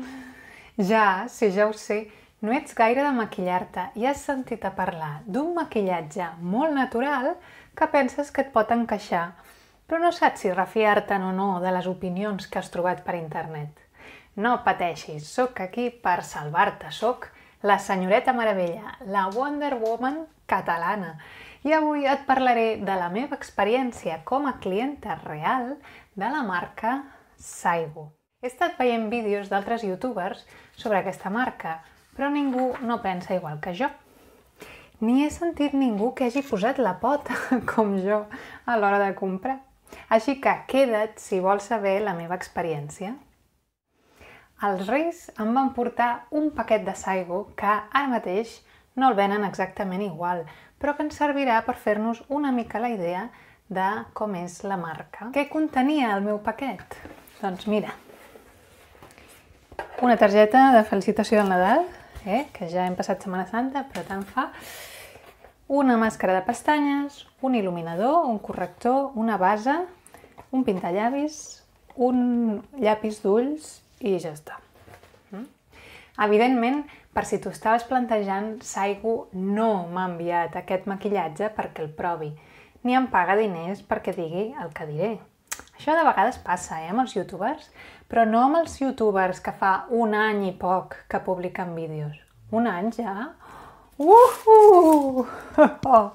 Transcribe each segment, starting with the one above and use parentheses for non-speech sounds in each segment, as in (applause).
(laughs) Ja, sí, ja ho sé, no ets gaire de maquillar-te i has sentit a parlar d'un maquillatge molt natural que penses que et pot encaixar, però no saps si refiar-te'n o no de les opinions que has trobat per internet. No pateixis, sóc aquí per salvar-te, sóc la senyoreta Meravella, la Wonder Woman catalana. I avui et parlaré de la meva experiència com a clienta real de la marca Saigo. He estat veient vídeos d'altres youtubers sobre aquesta marca, però ningú no pensa igual que jo. Ni he sentit ningú que hagi posat la pota, (laughs) com jo, a l'hora de comprar. Així que queda't si vols saber la meva experiència. Els Reis em van portar un paquet de Saigo que ara mateix no el venen exactament igual, però que ens servirà per fer-nos una mica la idea de com és la marca. Què contenia el meu paquet? Doncs mira, una targeta de felicitació del Nadal, eh? que ja hem passat Setmana Santa, però tant fa. Una màscara de pestanyes, un il·luminador, un corrector, una base, un pintallavis, un llapis d'ulls i ja està. Mm? Evidentment, per si t'ho estaves plantejant, Saigo no m'ha enviat aquest maquillatge perquè el provi, ni em paga diners perquè digui el que diré. Això de vegades passa, eh, amb els youtubers, però no amb els youtubers que fa un any i poc que publiquen vídeos. Un any ja? Uhu! Oh,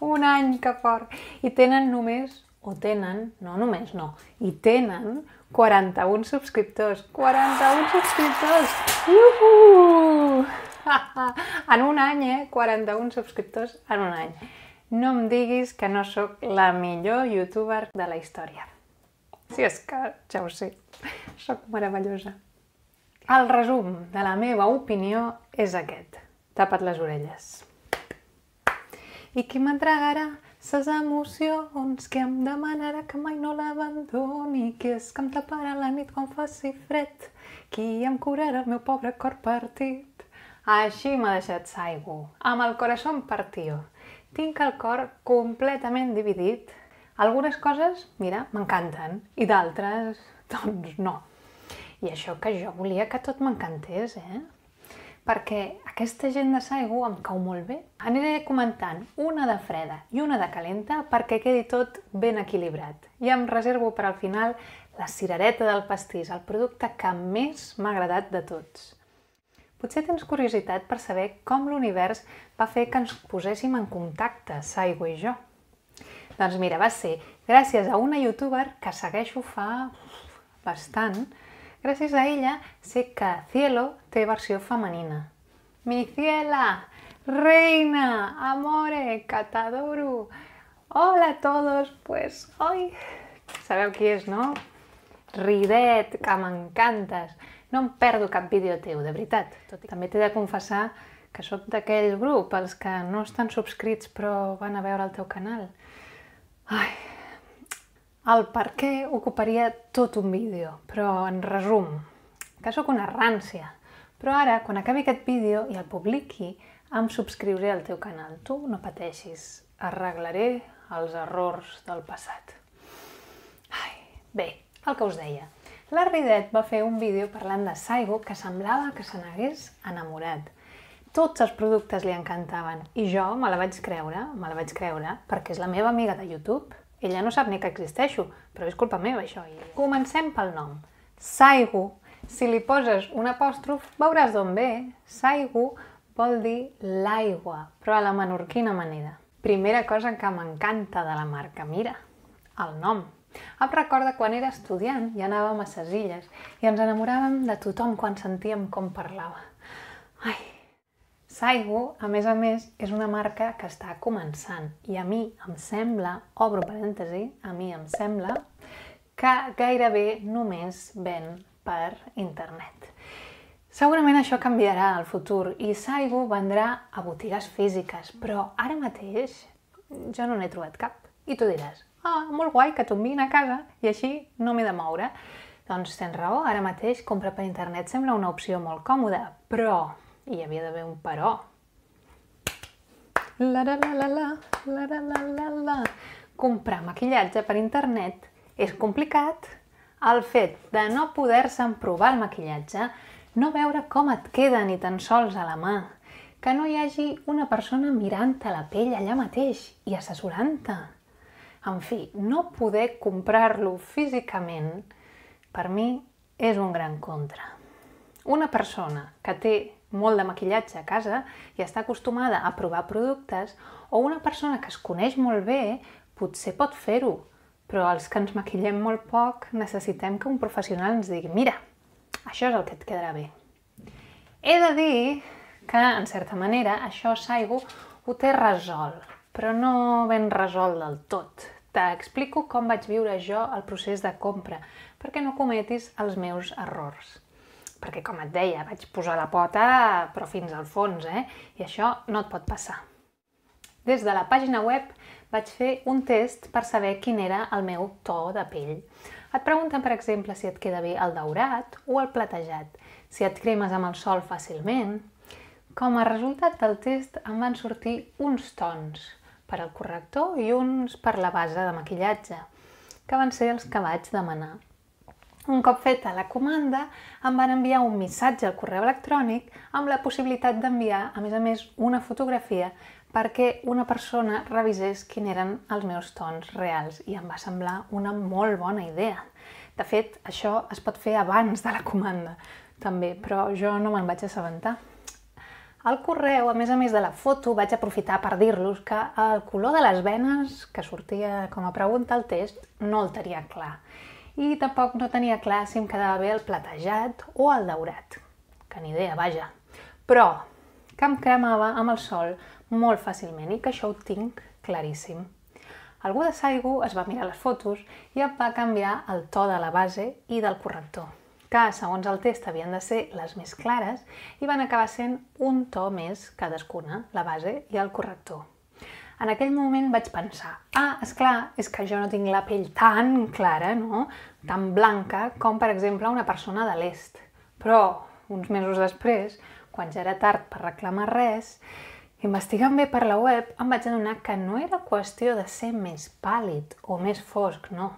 un any, que fort! I tenen només, o tenen, no només no, i tenen 41 subscriptors. 41 subscriptors! Uhu! en un any, eh? 41 subscriptors en un any. No em diguis que no sóc la millor youtuber de la història. Si és que ja ho sé, (laughs) sóc meravellosa. El resum de la meva opinió és aquest. Tapa't les orelles. I qui m'entregarà ses emocions que em demanarà que mai no l'abandoni, qui és que em taparà la nit quan faci fred, qui em curarà el meu pobre cor partit. Així m'ha deixat Saigo, amb el corazón partió. Tinc el cor completament dividit algunes coses, mira, m'encanten, i d'altres, doncs no. I això que jo volia que tot m'encantés, eh? Perquè aquesta gent de Saigo em cau molt bé. Aniré comentant una de freda i una de calenta perquè quedi tot ben equilibrat. I em reservo per al final la cirereta del pastís, el producte que més m'ha agradat de tots. Potser tens curiositat per saber com l'univers va fer que ens poséssim en contacte, Saigo i jo. Doncs mira, va ser gràcies a una youtuber que segueixo fa bastant. Gràcies a ella sé que Cielo té versió femenina. Mi ciela, reina, amore, catadoro. Hola a todos, pues hoy... Sabeu qui és, no? Ridet, que m'encantes. No em perdo cap vídeo teu, de veritat. Tot i també t'he de confessar que sóc d'aquell grup, els que no estan subscrits però van a veure el teu canal. Ai, el per què ocuparia tot un vídeo, però en resum, que sóc una rància. Però ara, quan acabi aquest vídeo i el publiqui, em subscriuré al teu canal. Tu no pateixis, arreglaré els errors del passat. Ai, bé, el que us deia. La Ridet va fer un vídeo parlant de Saigo que semblava que se n'hagués enamorat. Tots els productes li encantaven i jo me la vaig creure, me la vaig creure, perquè és la meva amiga de YouTube. Ella no sap ni que existeixo, però és culpa meva això. Comencem pel nom. Saigu. Si li poses un apòstrof, veuràs d'on ve. Saigu vol dir l'aigua, però a la menorquina manera. Primera cosa que m'encanta de la marca, mira, el nom. Em recorda quan era estudiant i anàvem a ses illes i ens enamoràvem de tothom quan sentíem com parlava. Ai, Saigo, a més a més, és una marca que està començant i a mi em sembla, obro parèntesi, a mi em sembla que gairebé només ven per internet. Segurament això canviarà al futur i Saigo vendrà a botigues físiques, però ara mateix jo no n'he trobat cap. I tu diràs, ah, molt guai que enviïn a casa i així no m'he de moure. Doncs tens raó, ara mateix comprar per internet sembla una opció molt còmoda, però i hi havia d'haver un però. La la la la la, la la la la la. Comprar maquillatge per internet és complicat. El fet de no poder-se provar el maquillatge no veure com et queda ni tan sols a la mà, que no hi hagi una persona mirant-te la pell allà mateix i assessorant-te. En fi, no poder comprar-lo físicament, per mi, és un gran contra. Una persona que té molt de maquillatge a casa i està acostumada a provar productes, o una persona que es coneix molt bé potser pot fer-ho, però els que ens maquillem molt poc necessitem que un professional ens digui mira, això és el que et quedarà bé. He de dir que, en certa manera, això Saigo ho té resolt, però no ben resolt del tot. T'explico com vaig viure jo el procés de compra, perquè no cometis els meus errors perquè com et deia, vaig posar la pota però fins al fons, eh? I això no et pot passar. Des de la pàgina web vaig fer un test per saber quin era el meu to de pell. Et pregunten, per exemple, si et queda bé el daurat o el platejat, si et cremes amb el sol fàcilment. Com a resultat del test em van sortir uns tons per al corrector i uns per la base de maquillatge, que van ser els que vaig demanar. Un cop feta la comanda, em van enviar un missatge al correu electrònic amb la possibilitat d'enviar, a més a més, una fotografia perquè una persona revisés quin eren els meus tons reals i em va semblar una molt bona idea. De fet, això es pot fer abans de la comanda, també, però jo no me'n vaig assabentar. Al correu, a més a més de la foto, vaig aprofitar per dir-los que el color de les venes, que sortia com a pregunta al test, no el tenia clar i tampoc no tenia clar si em quedava bé el platejat o el daurat, que ni idea, vaja. Però que em cremava amb el sol molt fàcilment i que això ho tinc claríssim. Algú de Saigo es va mirar les fotos i em va canviar el to de la base i del corrector, que segons el test havien de ser les més clares i van acabar sent un to més cadascuna, la base i el corrector. En aquell moment vaig pensar, ah, és clar, és que jo no tinc la pell tan clara, no? tan blanca, com per exemple una persona de l'est. Però, uns mesos després, quan ja era tard per reclamar res, investigant bé per la web em vaig adonar que no era qüestió de ser més pàl·lid o més fosc, no,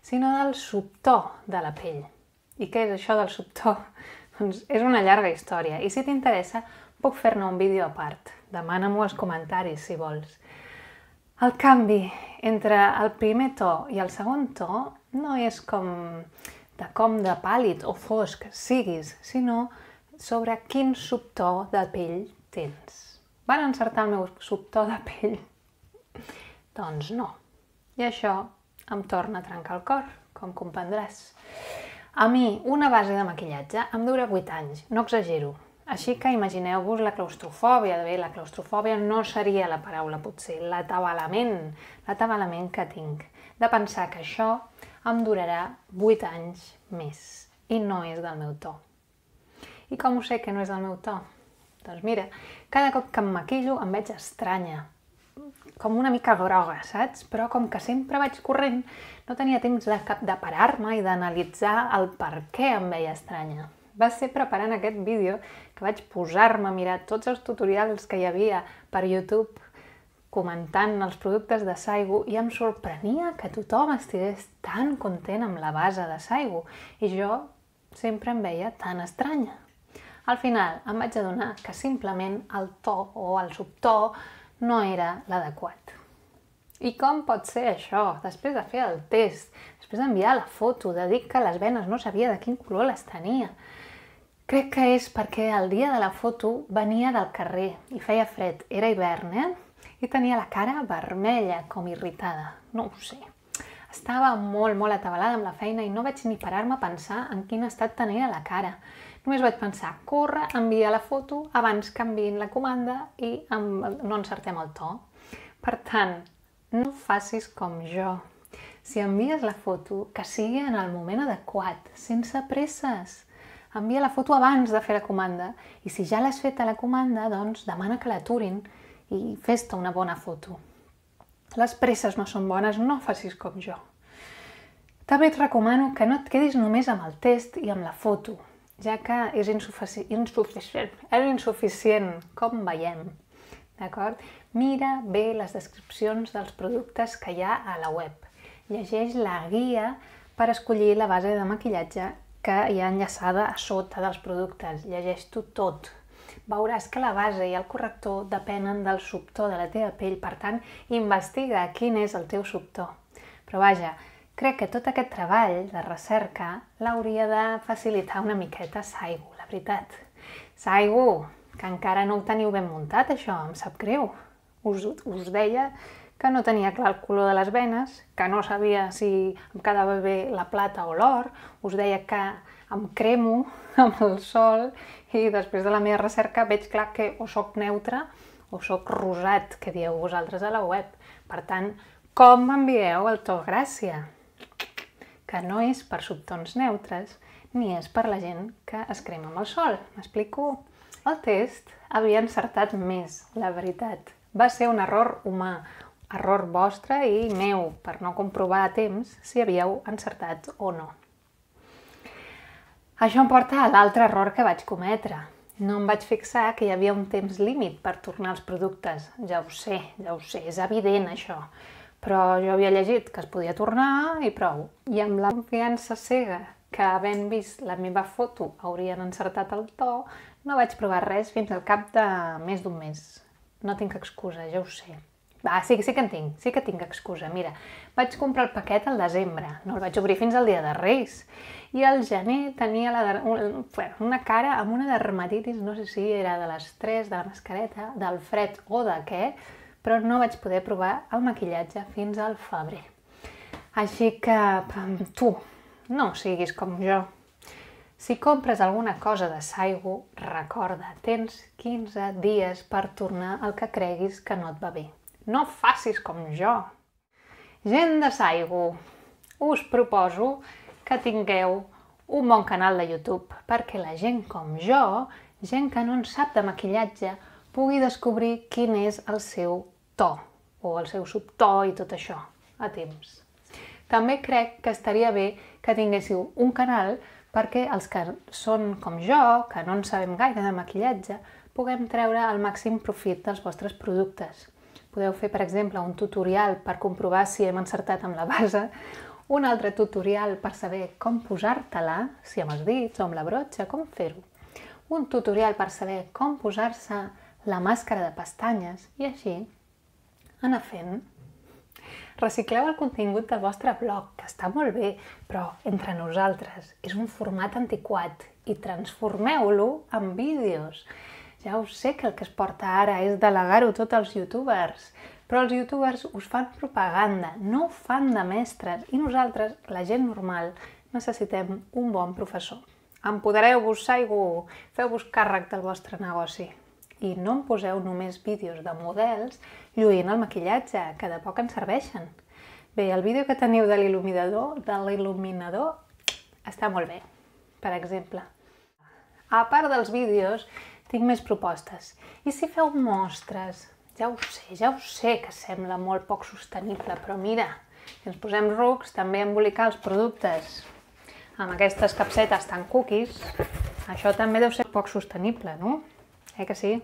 sinó del subtó de la pell. I què és això del subtó? (laughs) Doncs és una llarga història i si t'interessa puc fer-ne un vídeo a part. Demana-m'ho als comentaris si vols. El canvi entre el primer to i el segon to no és com de com de pàl·lid o fosc siguis, sinó sobre quin subtò de pell tens. Van encertar el meu subtò de pell? Doncs no. I això em torna a trencar el cor, com comprendràs. A mi, una base de maquillatge em dura 8 anys, no exagero. Així que imagineu-vos la claustrofòbia. Bé, la claustrofòbia no seria la paraula, potser, l'atabalament, l'atabalament que tinc, de pensar que això em durarà 8 anys més i no és del meu to. I com ho sé que no és del meu to? Doncs mira, cada cop que em maquillo em veig estranya, com una mica groga, saps? Però com que sempre vaig corrent, no tenia temps de, de parar-me i d'analitzar el per què em veia estranya va ser preparant aquest vídeo que vaig posar-me a mirar tots els tutorials que hi havia per YouTube comentant els productes de Saigo i em sorprenia que tothom estigués tan content amb la base de Saigo i jo sempre em veia tan estranya. Al final em vaig adonar que simplement el to o el subtó no era l'adequat. I com pot ser això? Després de fer el test, després d'enviar la foto, de dir que les venes no sabia de quin color les tenia, Crec que és perquè el dia de la foto venia del carrer i feia fred, era hivern, eh? I tenia la cara vermella, com irritada, no ho sé. Estava molt, molt atabalada amb la feina i no vaig ni parar-me a pensar en quin estat tenia la cara. Només vaig pensar, corre, envia la foto abans que enviïn la comanda i no encertem el to. Per tant, no facis com jo. Si envies la foto, que sigui en el moment adequat, sense presses envia la foto abans de fer la comanda i si ja l'has fet a la comanda, doncs demana que l'aturin i fes-te una bona foto. Les presses no són bones, no facis com jo. També et recomano que no et quedis només amb el test i amb la foto, ja que és insufici insuficient, és insuficient, com veiem. D'acord? Mira bé les descripcions dels productes que hi ha a la web. Llegeix la guia per escollir la base de maquillatge que hi ha enllaçada a sota dels productes. Llegeix-t'ho tot. Veuràs que la base i el corrector depenen del subtor de la teva pell, per tant, investiga quin és el teu subtor. Però vaja, crec que tot aquest treball de recerca l'hauria de facilitar una miqueta Saigo, la veritat. Saigo, que encara no ho teniu ben muntat, això, em sap greu. Us, us deia que no tenia clar el color de les venes, que no sabia si em quedava bé la plata o l'or, us deia que em cremo (laughs) amb el sol i després de la meva recerca veig clar que o sóc neutre o sóc rosat, que dieu vosaltres a la web. Per tant, com m'envieu el to gràcia? Que no és per subtons neutres, ni és per la gent que es crema amb el sol. M'explico? El test havia encertat més, la veritat. Va ser un error humà, error vostre i meu, per no comprovar a temps si havíeu encertat o no. Això em porta a l'altre error que vaig cometre. No em vaig fixar que hi havia un temps límit per tornar els productes. Ja ho sé, ja ho sé, és evident això. Però jo havia llegit que es podia tornar i prou. I amb la confiança cega que havent vist la meva foto haurien encertat el to, no vaig provar res fins al cap de més d'un mes. No tinc excusa, ja ho sé. Va, sí, sí que en tinc, sí que tinc excusa. Mira, vaig comprar el paquet al desembre, no el vaig obrir fins al dia de Reis. I al gener tenia la, una cara amb una dermatitis, no sé si era de l'estrès, de la mascareta, del fred o de què, però no vaig poder provar el maquillatge fins al febrer. Així que tu, no siguis com jo. Si compres alguna cosa de Saigo, recorda, tens 15 dies per tornar el que creguis que no et va bé. No facis com jo. Gent de Saigo, us proposo que tingueu un bon canal de YouTube perquè la gent com jo, gent que no en sap de maquillatge, pugui descobrir quin és el seu to o el seu subto i tot això a temps. També crec que estaria bé que tinguéssiu un canal perquè els que són com jo, que no en sabem gaire de maquillatge, puguem treure el màxim profit dels vostres productes. Podeu fer, per exemple, un tutorial per comprovar si hem encertat amb la base, un altre tutorial per saber com posar-te-la, si amb els dits o amb la brotxa, com fer-ho. Un tutorial per saber com posar-se la màscara de pestanyes i així anar fent. Recicleu el contingut del vostre blog, que està molt bé, però entre nosaltres és un format antiquat i transformeu-lo en vídeos. Ja ho sé que el que es porta ara és delegar-ho tot als youtubers, però els youtubers us fan propaganda, no fan de mestres, i nosaltres, la gent normal, necessitem un bon professor. Empodereu-vos, Saigo, feu-vos càrrec del vostre negoci. I no em poseu només vídeos de models lluint el maquillatge, que de poc ens serveixen. Bé, el vídeo que teniu de l'il·luminador, de l'il·luminador, està molt bé, per exemple. A part dels vídeos, tinc més propostes. I si feu mostres? Ja ho sé, ja ho sé que sembla molt poc sostenible, però mira, si ens posem rucs, també embolicar els productes amb aquestes capsetes tan cookies, això també deu ser poc sostenible, no? Eh que sí?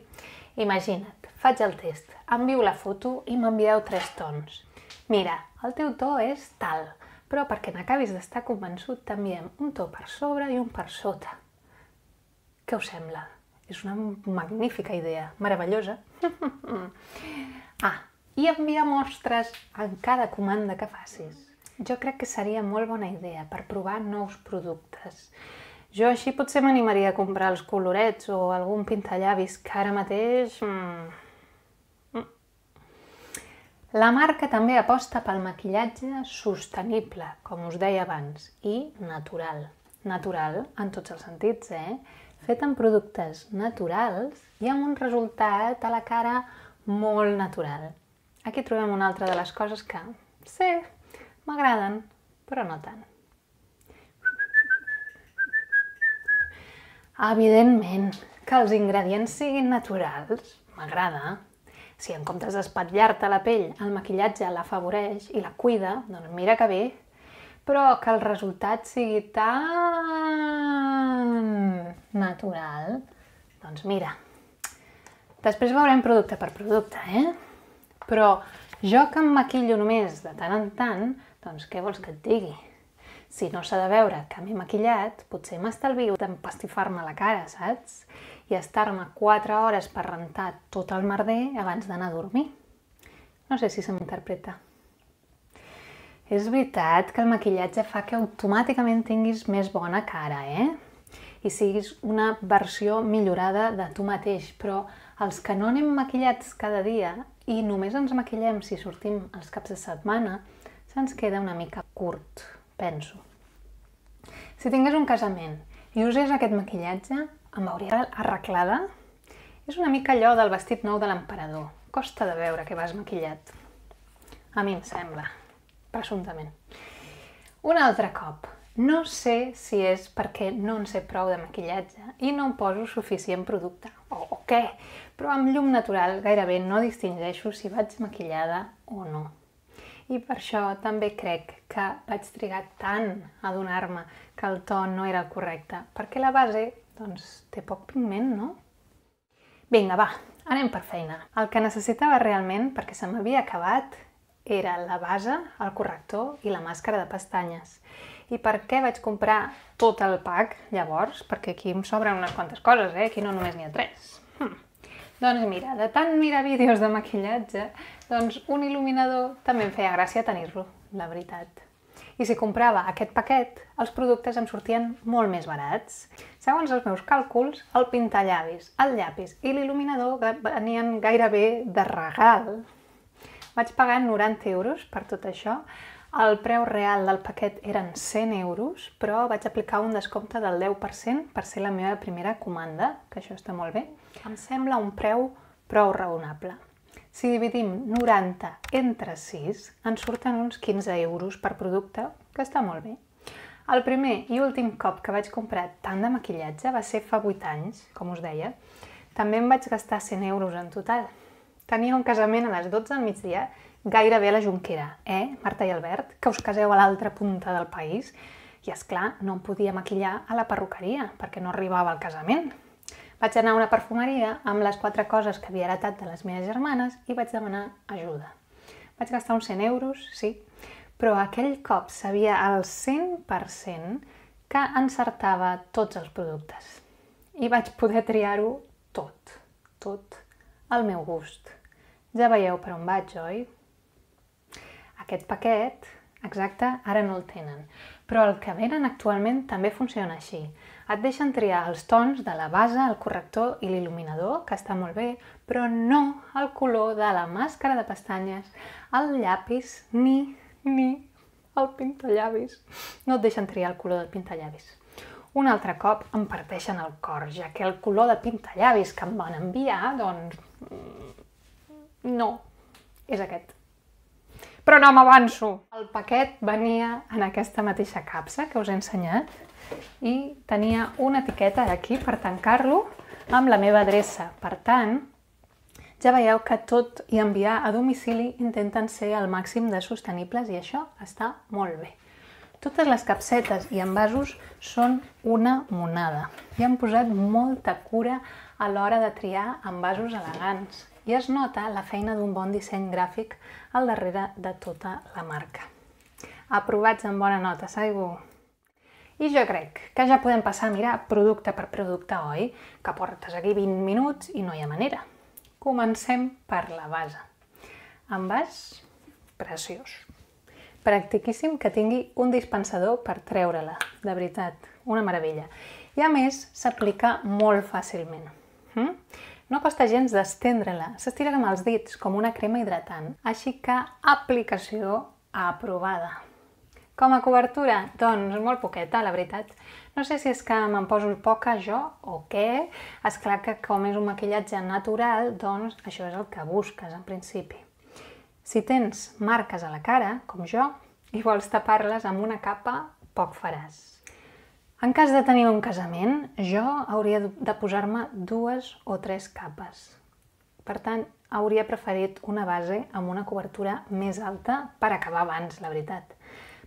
Imagina't, faig el test, envio la foto i m'envieu tres tons. Mira, el teu to és tal, però perquè n'acabis d'estar convençut t'enviem un to per sobre i un per sota. Què us sembla? És una magnífica idea, meravellosa. (laughs) ah, i enviar mostres en cada comanda que facis. Jo crec que seria molt bona idea per provar nous productes. Jo així potser m'animaria a comprar els colorets o algun pintallavis que ara mateix... Mm, mm. La marca també aposta pel maquillatge sostenible, com us deia abans, i natural. Natural en tots els sentits, eh? Fet amb productes naturals i amb un resultat a la cara molt natural. Aquí trobem una altra de les coses que, sí, m'agraden, però no tant. Evidentment, que els ingredients siguin naturals, m'agrada. Si en comptes d'espatllar-te la pell, el maquillatge l'afavoreix i la cuida, doncs mira que bé. Però que el resultat sigui tan natural, doncs mira. Després veurem producte per producte, eh? Però jo que em maquillo només de tant en tant, doncs què vols que et digui? Si no s'ha de veure que m'he maquillat, potser m'estalvio d'empastifar-me la cara, saps? I estar-me 4 hores per rentar tot el merder abans d'anar a dormir. No sé si se m'interpreta. És veritat que el maquillatge fa que automàticament tinguis més bona cara, eh? I siguis una versió millorada de tu mateix, però els que no anem maquillats cada dia i només ens maquillem si sortim els caps de setmana, se'ns queda una mica curt, penso. Si tingués un casament i usés aquest maquillatge, em veuria arreglada? És una mica allò del vestit nou de l'emperador. Costa de veure que vas maquillat. A mi em sembla presumptament. Un altre cop. No sé si és perquè no en sé prou de maquillatge i no em poso suficient producte, o, o què, però amb llum natural gairebé no distingeixo si vaig maquillada o no. I per això també crec que vaig trigar tant a donar-me que el to no era el correcte, perquè la base, doncs, té poc pigment, no? Vinga, va, anem per feina. El que necessitava realment, perquè se m'havia acabat, era la base, el corrector i la màscara de pestanyes. I per què vaig comprar tot el pack, llavors? Perquè aquí em sobren unes quantes coses, eh? Aquí no només n'hi ha tres. Hm. Doncs mira, de tant mirar vídeos de maquillatge, doncs un il·luminador també em feia gràcia tenir-lo, la veritat. I si comprava aquest paquet, els productes em sortien molt més barats. Segons els meus càlculs, el pintallavis, el llapis i l'il·luminador venien gairebé de regal vaig pagar 90 euros per tot això. El preu real del paquet eren 100 euros, però vaig aplicar un descompte del 10% per ser la meva primera comanda, que això està molt bé. Em sembla un preu prou raonable. Si dividim 90 entre 6, ens surten uns 15 euros per producte, que està molt bé. El primer i últim cop que vaig comprar tant de maquillatge va ser fa 8 anys, com us deia. També em vaig gastar 100 euros en total. Tenia un casament a les 12 del migdia, gairebé a la Junquera, eh, Marta i Albert, que us caseu a l'altra punta del país. I, és clar, no em podia maquillar a la perruqueria, perquè no arribava al casament. Vaig anar a una perfumeria amb les quatre coses que havia heretat de les meves germanes i vaig demanar ajuda. Vaig gastar uns 100 euros, sí, però aquell cop sabia al 100% que encertava tots els productes. I vaig poder triar-ho tot, tot al meu gust. Ja veieu per on vaig, oi? Aquest paquet, exacte, ara no el tenen, però el que venen actualment també funciona així. Et deixen triar els tons de la base, el corrector i l'il·luminador, que està molt bé, però no el color de la màscara de pestanyes, el llapis, ni, ni el pintallavis. No et deixen triar el color del pintallavis. Un altre cop em parteixen el cor, ja que el color de pintallavis que em van enviar, doncs, no, és aquest. Però no m'avanço! El paquet venia en aquesta mateixa capsa que us he ensenyat i tenia una etiqueta aquí per tancar-lo amb la meva adreça. Per tant, ja veieu que tot i enviar a domicili intenten ser al màxim de sostenibles i això està molt bé. Totes les capsetes i envasos són una monada i han posat molta cura a l'hora de triar envasos elegants i es nota la feina d'un bon disseny gràfic al darrere de tota la marca. Aprovats amb bona nota, segur. I jo crec que ja podem passar a mirar producte per producte, oi? Que portes aquí 20 minuts i no hi ha manera. Comencem per la base. Envàs preciós. Practiquíssim que tingui un dispensador per treure-la, de veritat, una meravella. I a més, s'aplica molt fàcilment. Hm? No costa gens d'estendre-la, s'estira amb els dits com una crema hidratant, així que aplicació aprovada. Com a cobertura? Doncs molt poqueta, la veritat. No sé si és que me'n poso poca jo o què. És clar que com és un maquillatge natural, doncs això és el que busques en principi. Si tens marques a la cara, com jo, i vols tapar-les amb una capa, poc faràs. En cas de tenir un casament, jo hauria de posar-me dues o tres capes. Per tant, hauria preferit una base amb una cobertura més alta per acabar abans, la veritat.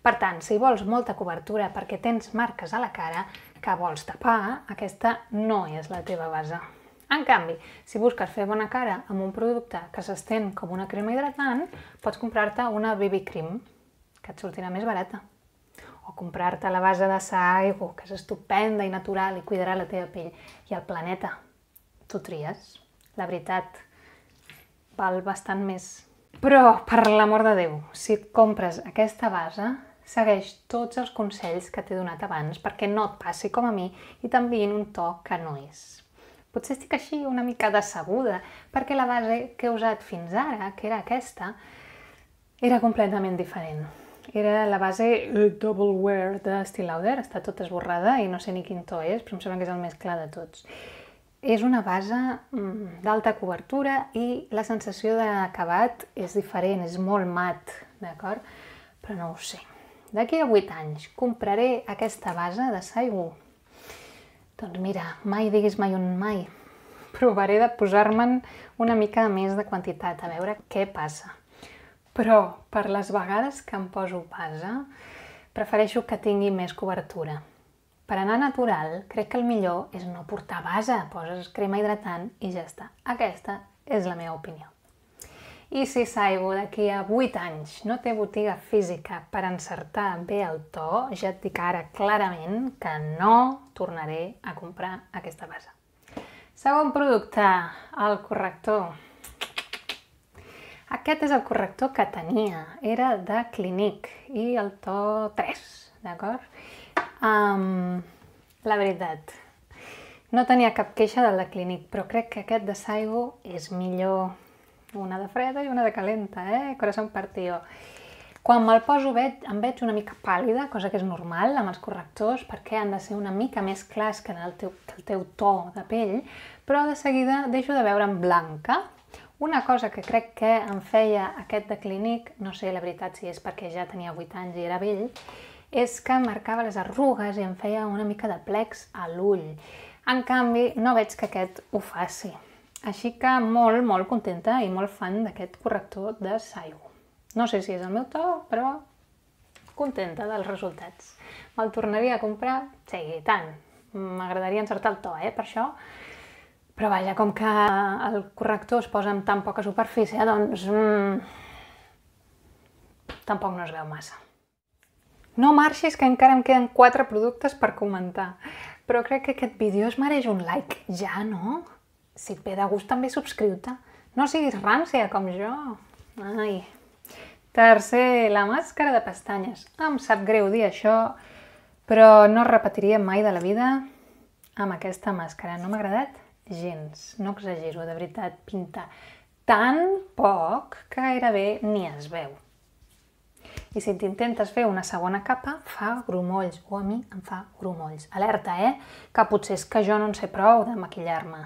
Per tant, si vols molta cobertura perquè tens marques a la cara que vols tapar, aquesta no és la teva base. En canvi, si busques fer bona cara amb un producte que s'estén com una crema hidratant, pots comprar-te una BB Cream, que et sortirà més barata. O comprar-te la base de Saigo, que és estupenda i natural i cuidarà la teva pell, i el planeta. Tu tries. La veritat, val bastant més. Però, per l'amor de Déu, si et compres aquesta base, segueix tots els consells que t'he donat abans perquè no et passi com a mi i t'enviïn un to que no és. Potser estic així una mica decebuda perquè la base que he usat fins ara, que era aquesta, era completament diferent. Era la base Double Wear de Steel Lauder, està tota esborrada i no sé ni quin to és, però em sembla que és el més clar de tots. És una base mm, d'alta cobertura i la sensació d'acabat és diferent, és molt mat, d'acord? Però no ho sé. D'aquí a 8 anys compraré aquesta base de Saigu. Doncs mira, mai diguis mai un mai. Provaré de posar-me'n una mica més de quantitat, a veure què passa. Però per les vegades que em poso base, prefereixo que tingui més cobertura. Per anar natural, crec que el millor és no portar base, poses crema hidratant i ja està. Aquesta és la meva opinió. I si Saigo d'aquí a 8 anys no té botiga física per encertar bé el to, ja et dic ara clarament que no tornaré a comprar aquesta base. Segon producte, el corrector. Aquest és el corrector que tenia, era de Clinique i el to 3, d'acord? Um, la veritat, no tenia cap queixa de Clínic, però crec que aquest de Saigo és millor. Una de freda i una de calenta, eh? Corazón partió. Quan me'l poso veig, em veig una mica pàl·lida, cosa que és normal amb els correctors, perquè han de ser una mica més clars que en el teu, el teu to de pell, però de seguida deixo de veure'm blanca. Una cosa que crec que em feia aquest de Clínic, no sé la veritat si és perquè ja tenia 8 anys i era vell, és que marcava les arrugues i em feia una mica de plecs a l'ull. En canvi, no veig que aquest ho faci. Així que molt, molt contenta i molt fan d'aquest corrector de Saigo. No sé si és el meu to, però contenta dels resultats. Me'l tornaria a comprar? Sí, tant. M'agradaria encertar el to, eh, per això. Però vaja, com que el corrector es posa amb tan poca superfície, doncs... Mmm, tampoc no es veu massa. No marxis, que encara em queden quatre productes per comentar. Però crec que aquest vídeo es mereix un like. Ja, no? Si et ve de gust, també subscriu-te. No siguis rància com jo. Ai. Tercer, la màscara de pestanyes. Em sap greu dir això, però no repetiria mai de la vida amb aquesta màscara. No m'ha agradat gens. No exagero, de veritat. Pinta tan poc que gairebé ni es veu. I si t'intentes fer una segona capa, fa grumolls, o a mi em fa grumolls. Alerta, eh? Que potser és que jo no en sé prou de maquillar-me.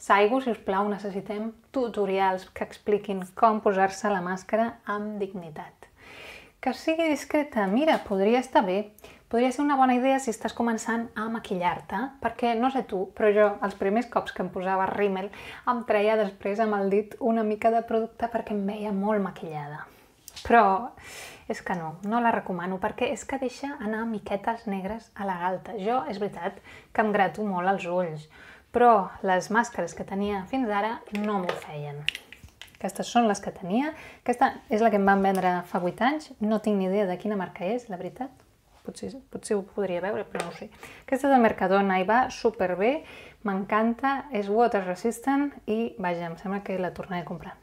Saigo, si us plau, necessitem tutorials que expliquin com posar-se la màscara amb dignitat. Que sigui discreta, mira, podria estar bé. Podria ser una bona idea si estàs començant a maquillar-te, perquè no sé tu, però jo els primers cops que em posava rímel em treia després amb el dit una mica de producte perquè em veia molt maquillada. Però és que no, no la recomano perquè és que deixa anar miquetes negres a la galta. Jo, és veritat, que em grato molt els ulls, però les màscares que tenia fins ara no m'ho feien. Aquestes són les que tenia. Aquesta és la que em van vendre fa 8 anys. No tinc ni idea de quina marca és, la veritat. Potser, potser ho podria veure, però no ho sé. Aquesta és de Mercadona i va superbé, m'encanta, és water resistant i, vaja, em sembla que la tornaré a comprar.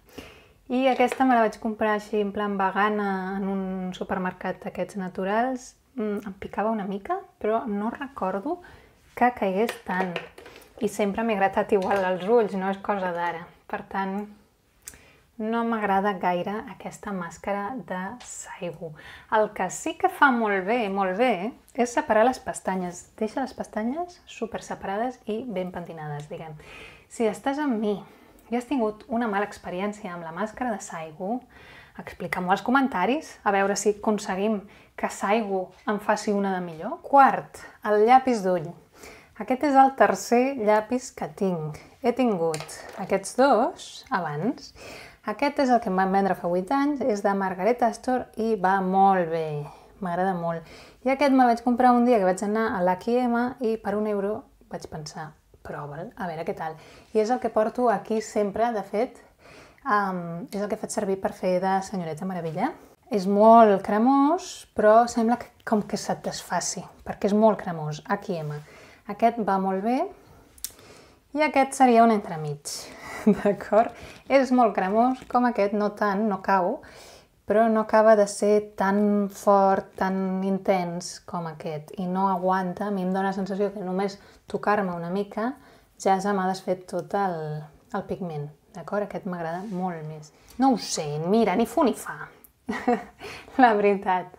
I aquesta me la vaig comprar així en plan vegana en un supermercat d'aquests naturals. Mm, em picava una mica, però no recordo que caigués tant. I sempre m'he gratat igual als ulls, no és cosa d'ara. Per tant, no m'agrada gaire aquesta màscara de Saigu. El que sí que fa molt bé, molt bé, és separar les pestanyes. Deixa les pestanyes super separades i ben pentinades, diguem. Si estàs amb mi i has tingut una mala experiència amb la màscara de Saigu, explica-m'ho als comentaris, a veure si aconseguim que Saigu en faci una de millor. Quart, el llapis d'ull. Aquest és el tercer llapis que tinc. He tingut aquests dos abans. Aquest és el que em van vendre fa 8 anys, és de Margaret Astor i va molt bé, m'agrada molt. I aquest me'l vaig comprar un dia que vaig anar a l'H&M i per un euro vaig pensar, prova'l, a veure què tal. I és el que porto aquí sempre, de fet, um, és el que faig servir per fer de senyoreta meravella. És molt cremós, però sembla que, com que se't desfaci, perquè és molt cremós. Emma. Aquest va molt bé i aquest seria un entremig, (laughs) d'acord? És molt cremós, com aquest, no tant, no cau, però no acaba de ser tan fort, tan intens com aquest i no aguanta, a mi em dóna la sensació que només tocar-me una mica ja se m'ha desfet tot el, el pigment, d'acord? Aquest m'agrada molt més. No ho sé, mira, ni fu ni fa, (laughs) la veritat.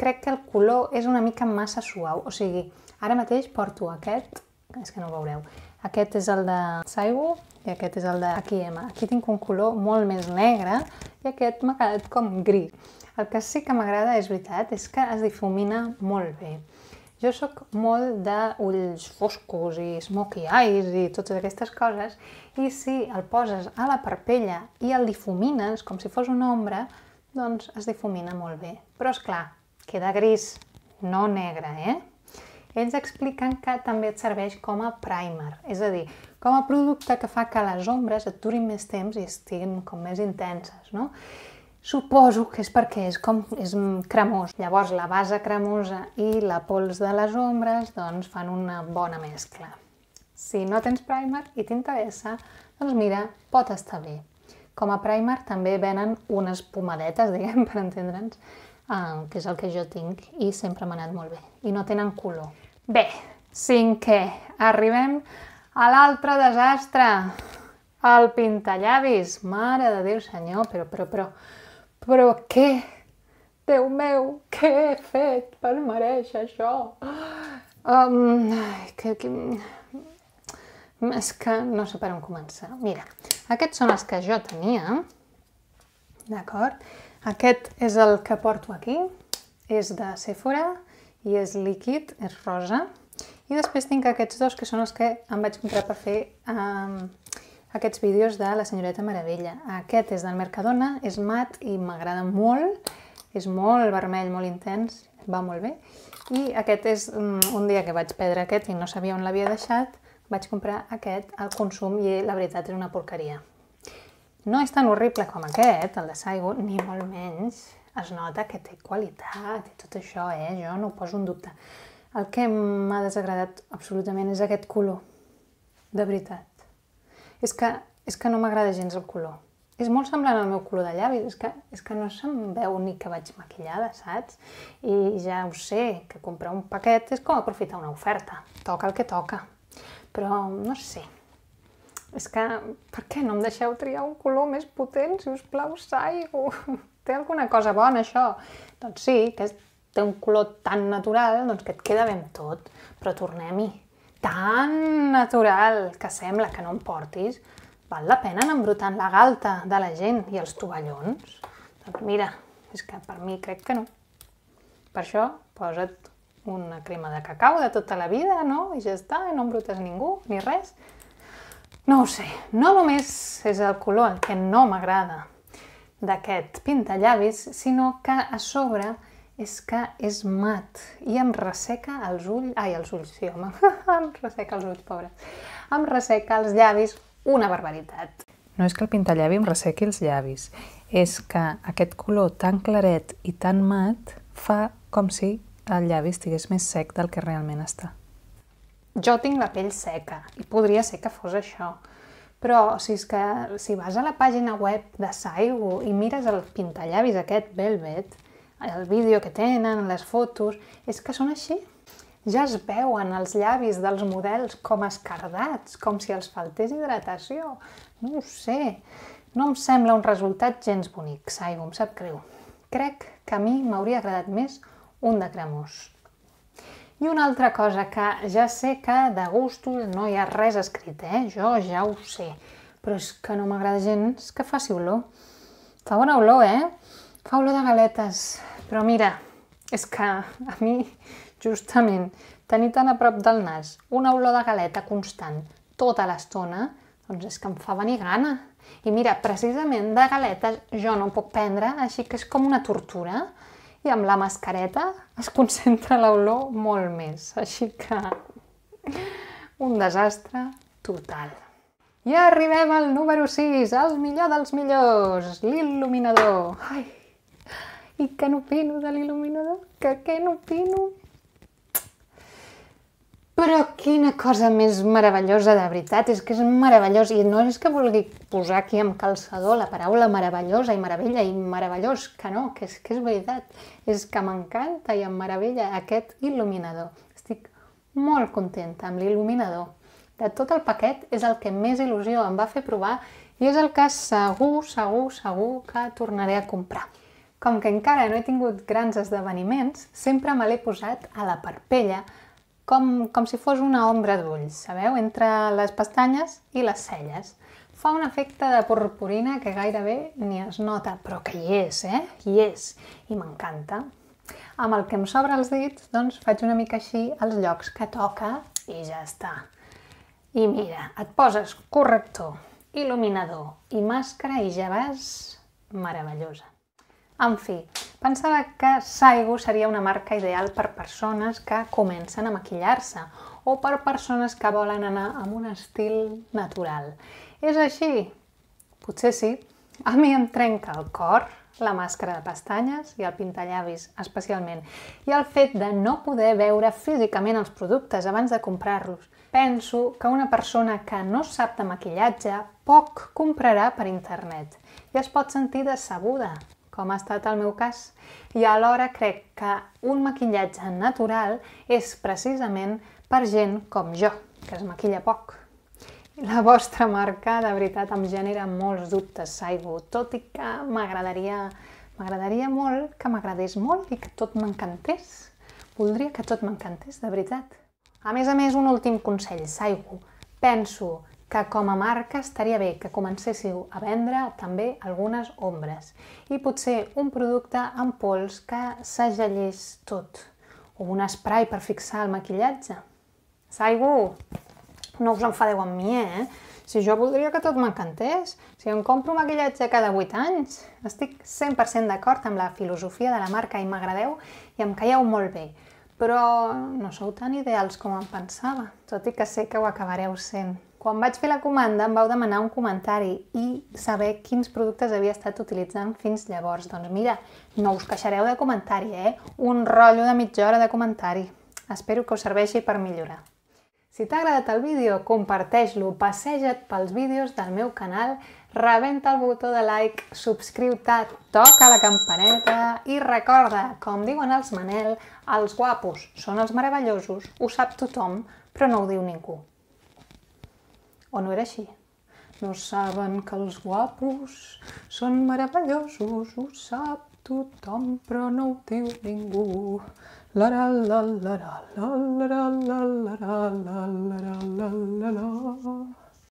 Crec que el color és una mica massa suau, o sigui, ara mateix porto aquest, és que no ho veureu, aquest és el de Saigo i aquest és el de Akiema. Aquí tinc un color molt més negre i aquest m'ha quedat com gris. El que sí que m'agrada, és veritat, és que es difumina molt bé. Jo sóc molt d'ulls foscos i smokey eyes i totes aquestes coses i si el poses a la parpella i el difumines com si fos una ombra, doncs es difumina molt bé. Però, és clar, queda gris, no negre, eh? Ells expliquen que també et serveix com a primer, és a dir, com a producte que fa que les ombres et durin més temps i estiguin com més intenses, no? Suposo que és perquè és com és cremós. Llavors la base cremosa i la pols de les ombres doncs fan una bona mescla. Si no tens primer i t'interessa, doncs mira, pot estar bé. Com a primer també venen unes pomadetes, (laughs) diguem, per entendre'ns, eh, que és el que jo tinc i sempre m'ha anat molt bé. I no tenen color. Bé, cinquè, arribem a l'altre desastre, el pintallavis. Mare de Déu senyor, però, però, però, però què? Déu meu, què he fet per mereixer això? Um, que, que... És que no sé per on començar. Mira, aquests són els que jo tenia, d'acord? Aquest és el que porto aquí, és de Sephora i és líquid, és rosa. I després tinc aquests dos que són els que em vaig comprar per fer um, aquests vídeos de la senyoreta Meravella. Aquest és del Mercadona, és mat i m'agrada molt, és molt vermell, molt intens, va molt bé. I aquest és mm, un dia que vaig perdre aquest i no sabia on l'havia deixat, vaig comprar aquest al consum i la veritat és una porqueria. No és tan horrible com aquest, el de Saigo, ni molt menys. Es nota que té qualitat i tot això, eh? Jo no ho poso en dubte. El que m'ha desagradat absolutament és aquest color. De veritat. És que, és que no m'agrada gens el color. És molt semblant al meu color de llavis, és que, és que no se'm veu ni que vaig maquillada, saps? I ja ho sé, que comprar un paquet és com aprofitar una oferta. Toca el que toca. Però no sé, és que per què no em deixeu triar un color més potent, si us plau, Saigo? (laughs) Té alguna cosa bona, això? Doncs sí, que té un color tan natural, doncs que et queda ben tot. Però tornem-hi tan natural que sembla que no em portis, val la pena anar embrutant la galta de la gent i els tovallons? Doncs mira, és que per mi crec que no. Per això posa't una crema de cacau de tota la vida, no? I ja està, i no embrutes ningú, ni res. No ho sé, no només és el color el que no m'agrada d'aquest pintallavis, sinó que a sobre és que és mat i em resseca els ulls... Ai, els ulls, sí, home. (laughs) em resseca els ulls, pobre. Em resseca els llavis una barbaritat. No és que el pintallavi em ressequi els llavis, és que aquest color tan claret i tan mat fa com si el llavi estigués més sec del que realment està. Jo tinc la pell seca i podria ser que fos això, però si és que si vas a la pàgina web de Saigo i mires el pintallavis aquest Velvet, el vídeo que tenen, les fotos, és que són així. Ja es veuen els llavis dels models com escardats, com si els faltés hidratació. No ho sé. No em sembla un resultat gens bonic, Saigo, em sap greu. Crec que a mi m'hauria agradat més un de cremós. I una altra cosa que ja sé que de gustos no hi ha res escrit, eh? Jo ja ho sé. Però és que no m'agrada gens que faci olor. Fa bona olor, eh? Fa de galetes. Però mira, és que a mi, justament, tenir tan a prop del nas una olor de galeta constant tota l'estona, doncs és que em fa venir gana. I mira, precisament de galetes jo no puc prendre, així que és com una tortura. I amb la mascareta es concentra l'olor molt més. Així que un desastre total. I arribem al número 6, el millor dels millors, l'il·luminador. Ai, I què n'opino de l'il·luminador? Que què n'opino? Però quina cosa més meravellosa, de veritat, és que és meravellós. I no és que vulgui posar aquí amb calçador la paraula meravellosa i meravella i meravellós, que no, que és, que és veritat. És que m'encanta i em meravella aquest il·luminador. Estic molt contenta amb l'il·luminador. De tot el paquet és el que més il·lusió em va fer provar i és el que segur, segur, segur que tornaré a comprar. Com que encara no he tingut grans esdeveniments, sempre me l'he posat a la parpella com, com si fos una ombra d'ulls, sabeu? Entre les pestanyes i les celles. Fa un efecte de purpurina que gairebé ni es nota, però que hi és, eh? Hi és. I m'encanta. Amb el que em sobra els dits, doncs faig una mica així els llocs que toca i ja està. I mira, et poses corrector, il·luminador i màscara i ja vas meravellosa. En fi, pensava que Saigo seria una marca ideal per persones que comencen a maquillar-se o per persones que volen anar amb un estil natural. És així? Potser sí. A mi em trenca el cor, la màscara de pestanyes i el pintallavis especialment, i el fet de no poder veure físicament els productes abans de comprar-los. Penso que una persona que no sap de maquillatge poc comprarà per internet i es pot sentir decebuda com ha estat el meu cas, i alhora crec que un maquillatge natural és precisament per gent com jo, que es maquilla poc. La vostra marca, de veritat, em genera molts dubtes, Saigo, tot i que m'agradaria m'agradaria molt que m'agradés molt i que tot m'encantés. Voldria que tot m'encantés, de veritat. A més a més, un últim consell, Saigo. Penso que com a marca estaria bé que comencéssiu a vendre també algunes ombres i potser un producte en pols que s'agellés tot o un spray per fixar el maquillatge. Saigo, no us enfadeu amb mi, eh? Si jo voldria que tot m'encantés, si em compro maquillatge cada 8 anys, estic 100% d'acord amb la filosofia de la marca i m'agradeu i em caieu molt bé, però no sou tan ideals com em pensava, tot i que sé que ho acabareu sent. Quan vaig fer la comanda em vau demanar un comentari i saber quins productes havia estat utilitzant fins llavors. Doncs mira, no us queixareu de comentari, eh? Un rotllo de mitja hora de comentari. Espero que us serveixi per millorar. Si t'ha agradat el vídeo, comparteix-lo, passeja't pels vídeos del meu canal, rebenta el botó de like, subscriu-te, toca la campaneta i recorda, com diuen els Manel, els guapos són els meravellosos, ho sap tothom, però no ho diu ningú. O no era així? No saben que els guapos són meravellosos, ho sap tothom, però no ho diu ningú. La la la la la la la la la la la la la la la